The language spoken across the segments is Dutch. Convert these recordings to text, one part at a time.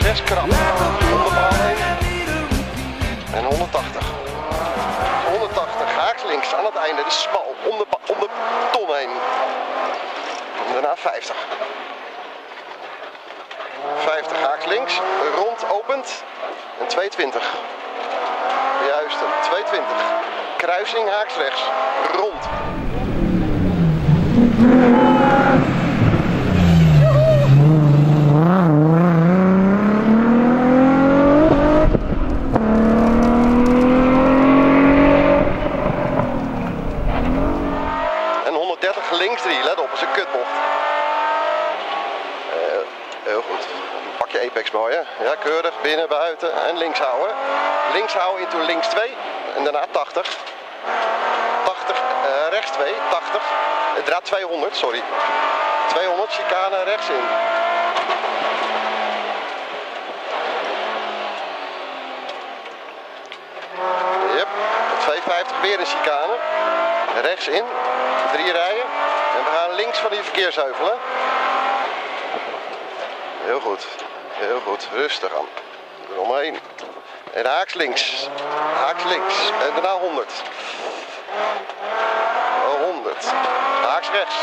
rechts, krap. En 180. 180, haaks links aan het einde, de smal, om de, de ton heen. En daarna 50. 50 haaks links, rond opent en 220. Juist, 220. Kruising haaks rechts, rond. En 130 links 3, let op, dat is een kutbocht. Eh, heel Pak je apex mooi. Ja, keurig, binnen, buiten en links houden. Links houden into links 2 en daarna 80. 80, eh, rechts 2, 80. Het draad 200, sorry. 200, chicane rechts in. Yep, 250 weer een chicane. Rechts in, drie rijen. En we gaan links van die verkeersheuvel. Hè? Heel goed, heel goed. Rustig aan. Eromheen. En haaks links. Haaks links. En daarna 100. Oh, 100. Haaks rechts.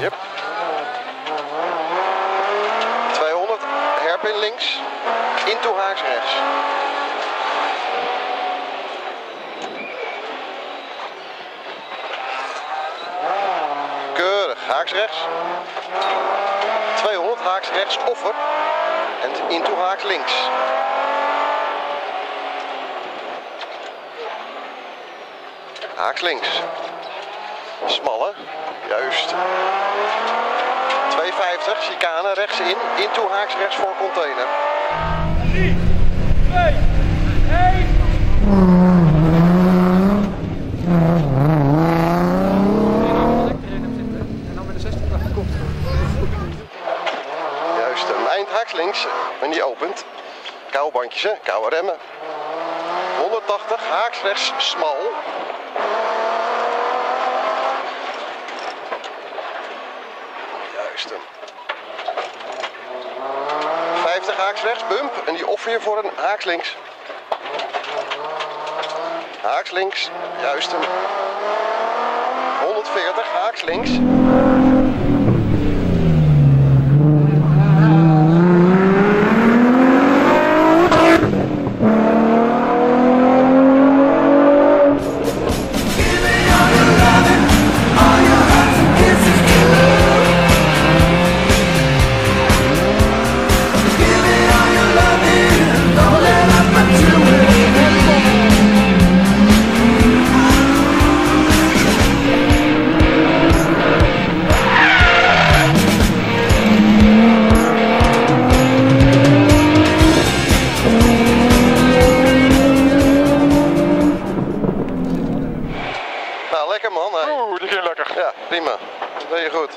Yep. 200, hairpin links, into haaks rechts. Keurig, haaks rechts. 200, haaks rechts, offer. En into haaks links. Haaks links. Smalle, juist. 250, chicane rechts in, into haaks rechts voor container. 3, 2, 1. En dan met de 60 naar de kop. Juist, een eind haaks links en die opent. Koude bandjes, hè? koude remmen. 180, haaks rechts, smal. Juist. hem. 50 haaks rechts, bump. En die offer je voor een haaks links. Haaks links, juist. hem. 140, haaks links. Ja, prima. Dat je goed.